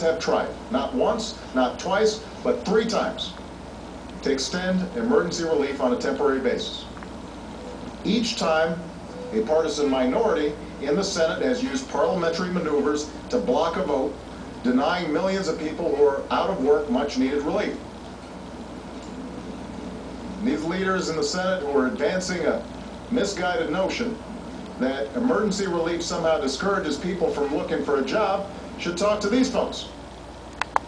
have tried, not once, not twice, but three times, to extend emergency relief on a temporary basis. Each time, a partisan minority in the Senate has used parliamentary maneuvers to block a vote, denying millions of people who are out of work much needed relief. These leaders in the Senate who are advancing a misguided notion that emergency relief somehow discourages people from looking for a job should talk to these folks.